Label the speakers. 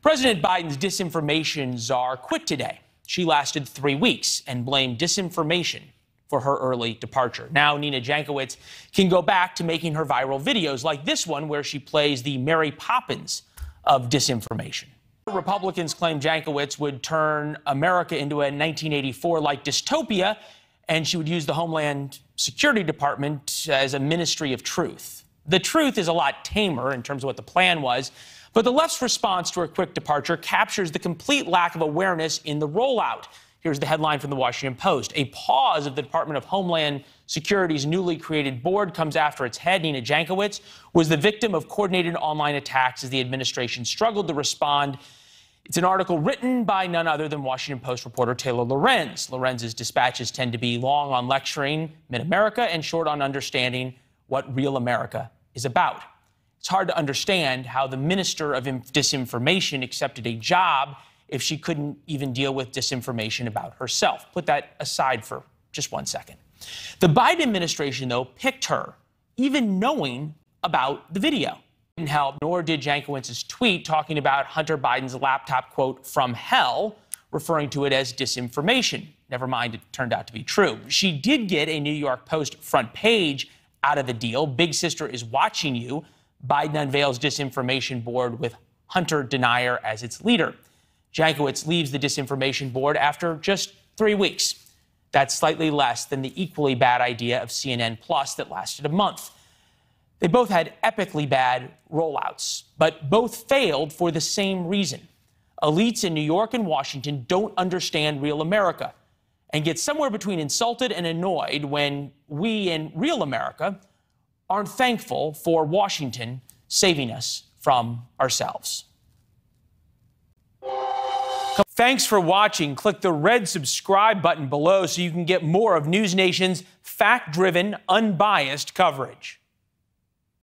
Speaker 1: President Biden's disinformation czar quit today. She lasted three weeks and blamed disinformation for her early departure. Now, Nina Jankowicz can go back to making her viral videos like this one, where she plays the Mary Poppins of disinformation. Republicans claim Jankowicz would turn America into a 1984 like dystopia, and she would use the Homeland Security Department as a ministry of truth. The truth is a lot tamer in terms of what the plan was, but the left's response to her quick departure captures the complete lack of awareness in the rollout. Here's the headline from the Washington Post. A pause of the Department of Homeland Security's newly created board comes after its head, Nina Jankowicz, was the victim of coordinated online attacks as the administration struggled to respond. It's an article written by none other than Washington Post reporter Taylor Lorenz. Lorenz's dispatches tend to be long on lecturing mid America and short on understanding what real America is about. It's hard to understand how the minister of disinformation accepted a job if she couldn't even deal with disinformation about herself. Put that aside for just one second. The Biden administration, though, picked her, even knowing about the video. Didn't help, nor did Jankowicz's tweet talking about Hunter Biden's laptop quote from hell, referring to it as disinformation. Never mind, it turned out to be true. She did get a New York Post front page out of the deal. Big Sister is watching you. Biden unveils disinformation board with Hunter Denier as its leader. Jankowicz leaves the disinformation board after just three weeks. That's slightly less than the equally bad idea of CNN Plus that lasted a month. They both had epically bad rollouts, but both failed for the same reason. Elites in New York and Washington don't understand real America and get somewhere between insulted and annoyed when we in real America aren't thankful for Washington saving us from ourselves. Thanks for watching. Click the red subscribe button below so you can get more of News Nation's fact driven, unbiased coverage.